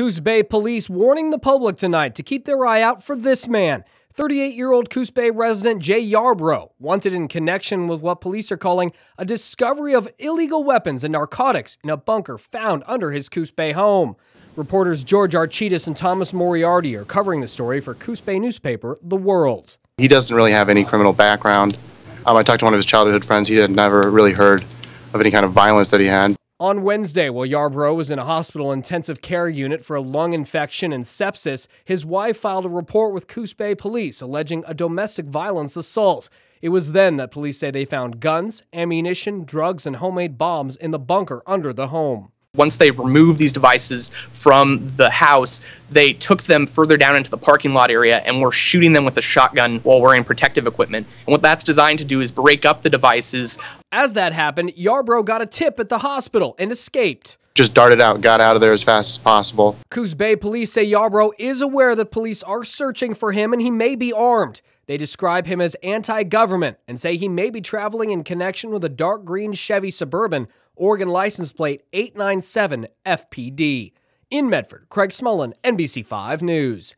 Coos Bay police warning the public tonight to keep their eye out for this man. 38 year old Coos Bay resident Jay Yarbrough, wanted in connection with what police are calling a discovery of illegal weapons and narcotics in a bunker found under his Coos Bay home. Reporters George Architas and Thomas Moriarty are covering the story for Coos Bay newspaper The World. He doesn't really have any criminal background. Um, I talked to one of his childhood friends. He had never really heard of any kind of violence that he had. On Wednesday, while Yarbrough was in a hospital intensive care unit for a lung infection and sepsis, his wife filed a report with Coos Bay police alleging a domestic violence assault. It was then that police say they found guns, ammunition, drugs, and homemade bombs in the bunker under the home. Once they removed these devices from the house, they took them further down into the parking lot area and were shooting them with a shotgun while wearing protective equipment. And what that's designed to do is break up the devices. As that happened, Yarbrough got a tip at the hospital and escaped. Just darted out, got out of there as fast as possible. Coos Bay police say Yarbrough is aware that police are searching for him and he may be armed. They describe him as anti government and say he may be traveling in connection with a dark green Chevy Suburban, Oregon license plate 897 FPD. In Medford, Craig Smullen, NBC5 News.